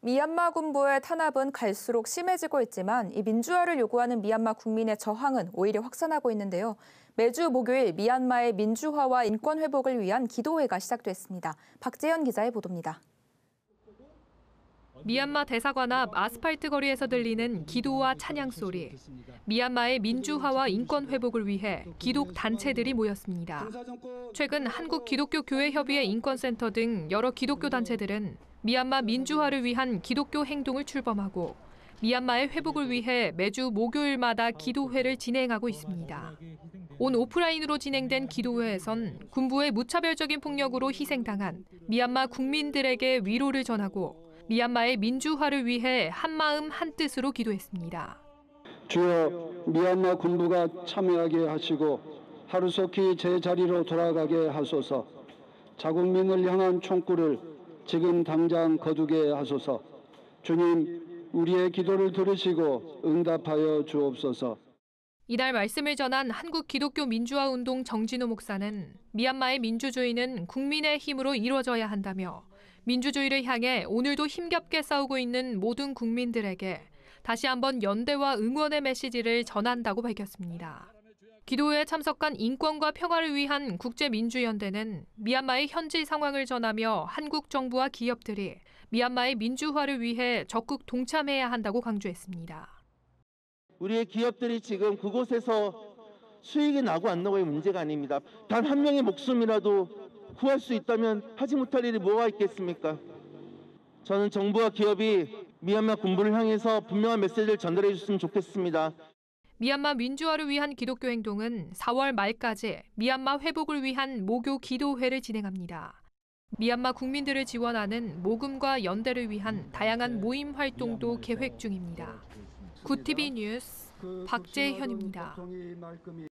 미얀마 군부의 탄압은 갈수록 심해지고 있지만 이 민주화를 요구하는 미얀마 국민의 저항은 오히려 확산하고 있는데요. 매주 목요일 미얀마의 민주화와 인권 회복을 위한 기도회가 시작됐습니다. 박재현 기자의 보도입니다. 미얀마 대사관 앞 아스팔트 거리에서 들리는 기도와 찬양 소리. 미얀마의 민주화와 인권 회복을 위해 기독 단체들이 모였습니다. 최근 한국 기독교 교회 협의회 인권센터 등 여러 기독교 단체들은 미얀마 민주화를 위한 기독교 행동을 출범하고 미얀마의 회복을 위해 매주 목요일마다 기도회를 진행하고 있습니다. 온 오프라인으로 진행된 기도회에선 군부의 무차별적인 폭력으로 희생당한 미얀마 국민들에게 위로를 전하고 미얀마의 민주화를 위해 한마음 한뜻으로 기도했습니다. 주여 미얀마 군부가 참여하게 하시고 하루속히 제자리로 돌아가게 하소서 자국민을 향한 총구를 지금 당장 거두게 하소서 주님 우리의 기도를 들으시고 응답하여 주옵소서 이날 말씀을 전한 한국 기독교 민주화 운동 정진호 목사는 미얀마의 민주주의는 국민의 힘으로 이루어져야 한다며 민주주의를 향해 오늘도 힘겹게 싸우고 있는 모든 국민들에게 다시 한번 연대와 응원의 메시지를 전한다고 밝혔습니다. 기도회에 참석한 인권과 평화를 위한 국제민주연대는 미얀마의 현지 상황을 전하며 한국 정부와 기업들이 미얀마의 민주화를 위해 적극 동참해야 한다고 강조했습니다. 우리의 기업들이 지금 그곳에서 수익이 나고 안 나고의 문제가 아닙니다. 단 한 명의 목숨이라도 구할 수 있다면 하지 못할 일이 뭐가 있겠습니까? 저는 정부와 기업이 미얀마 군부를 향해서 분명한 메시지를 전달해 줬으면 좋겠습니다. 미얀마 민주화를 위한 기독교 행동은 4월 말까지 미얀마 회복을 위한 모교 기도회를 진행합니다. 미얀마 국민들을 지원하는 모금과 연대를 위한 다양한 모임 활동도 계획 중입니다. 구티비 뉴스 박재현입니다.